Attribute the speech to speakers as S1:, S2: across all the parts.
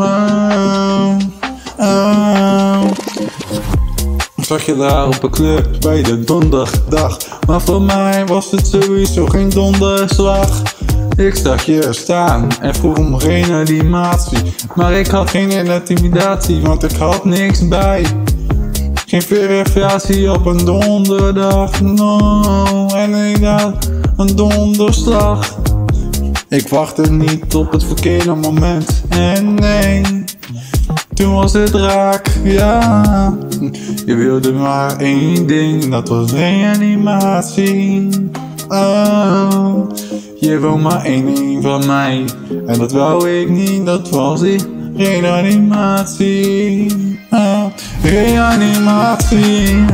S1: Oh. Oh. Zag je daar op een club bij de donderdag? Maar voor mij was het sowieso geen donderslag. Ik zag je staan en vroeg om geen animatie. Maar ik had geen intimidatie, want ik had niks bij. Geen verificatie op een donderdag, no. En dacht, een donderslag. Ik wachtte niet op het verkeerde moment. En nee, toen was het raak, ja. Je wilde maar één ding, dat was reanimatie. Oh, je wil maar één ding van mij. En dat wou ik niet, dat was die reanimatie. Reanimatie,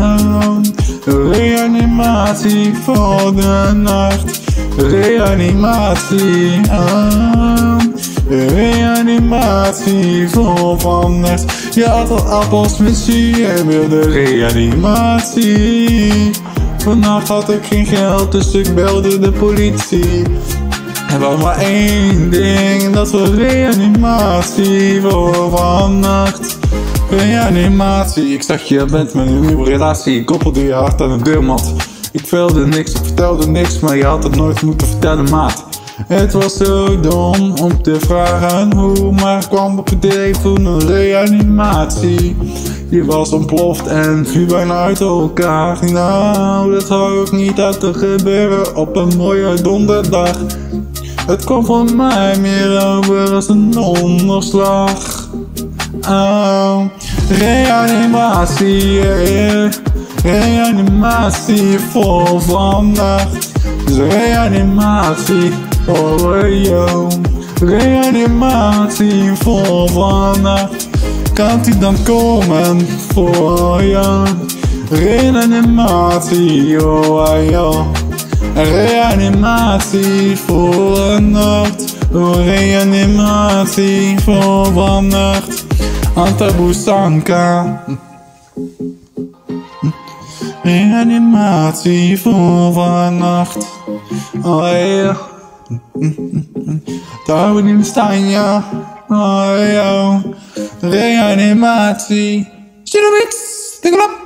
S1: reanimatie voor de nacht. Reanimatie, oh, reanimatie voor vannacht. Je had al appels met zie en wilde reanimatie. Vannacht had ik geen geld, dus ik belde de politie. Er was maar één ding, dat was reanimatie voor vannacht. Reanimatie, ik zeg je bent een nieuwe relatie. Ik koppelde je hart aan de deurmat. Ik wilde niks, ik vertelde niks, maar je had het nooit moeten vertellen, maat. Het was zo dom om te vragen hoe, maar kwam op het telefoon een reanimatie. Je was ontploft en viel bijna uit elkaar. Nou, dat zou ook niet uit te gebeuren op een mooie donderdag. Het kwam voor mij meer over als een onderslag. Reanimatie, reanimatie voor vannacht. Dus reanimatie voor jou. Reanimatie voor vannacht. Kan die dan komen voor jou? Reanimatie, oh ja. Reanimatie voor een nacht. Reanimatie voor vannacht. Antabusanka. Reanimatie voor vannacht. Oh ja. Daar ben ik staan, ja. Oh ja. Reanimatie. Zie je